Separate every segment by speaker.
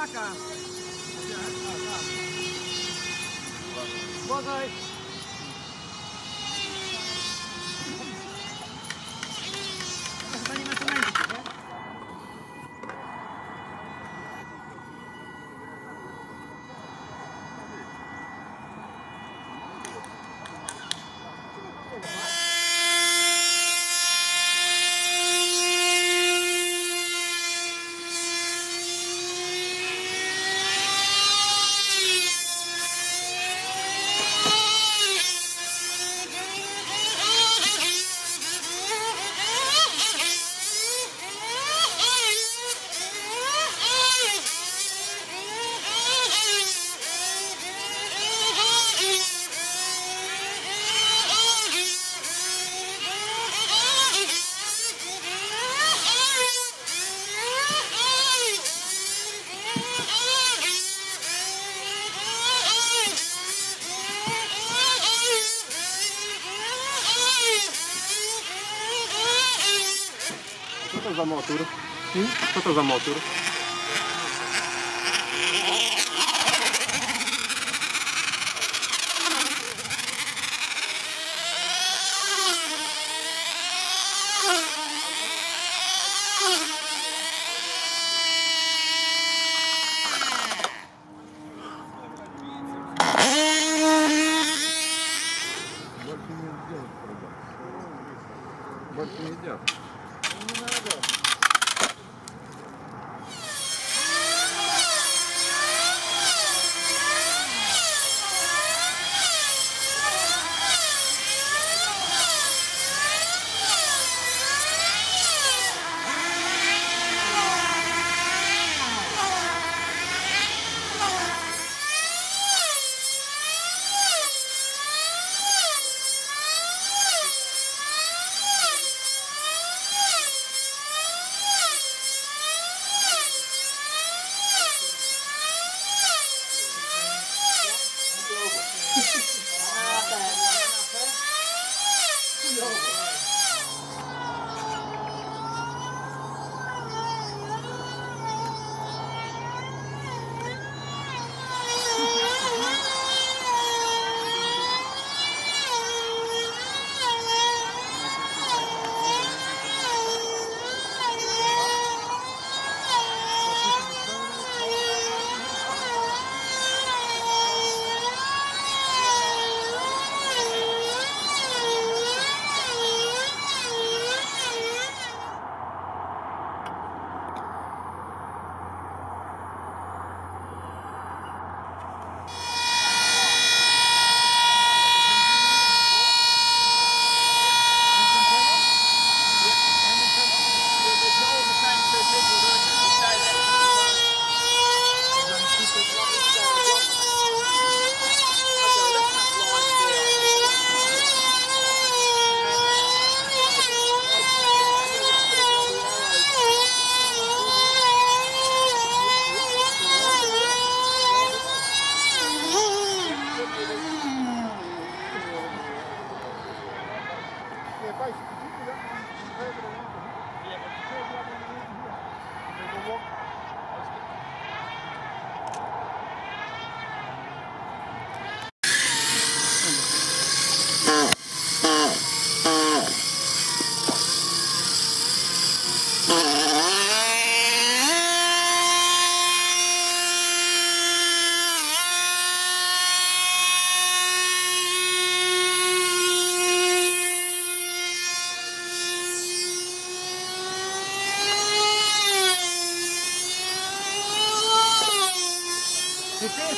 Speaker 1: Saka. Bye guys. Quantas a
Speaker 2: uma altura? Hum? Quantas
Speaker 1: a uma altura? Oh!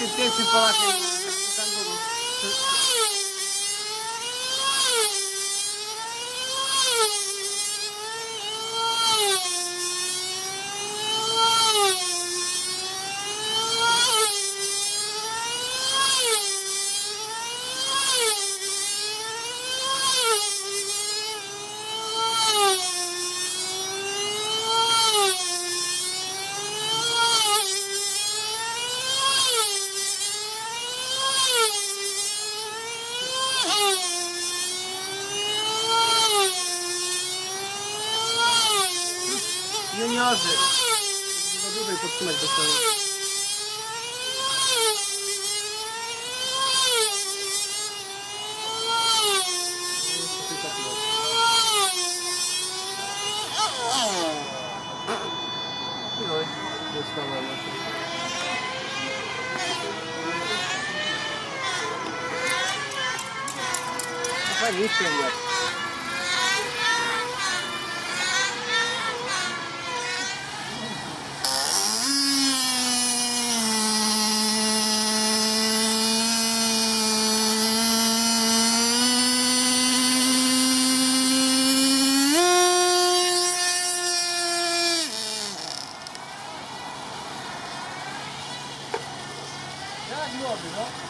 Speaker 1: tem tempo sem falar que. razy. Za dłużej podtrzymać do stołu. No i dostałem oczywiście. Panie, jeszcze nie. 필요합니다.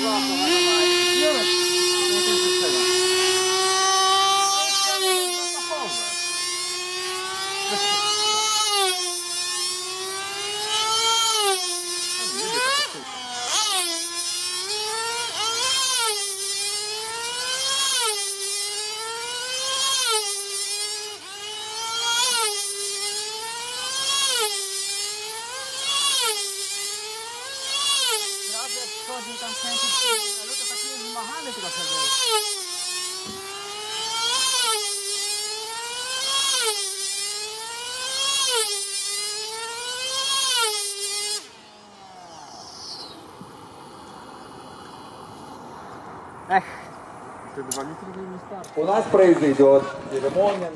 Speaker 1: Vamos, vamos. Эх.
Speaker 2: У нас произойдет церемония.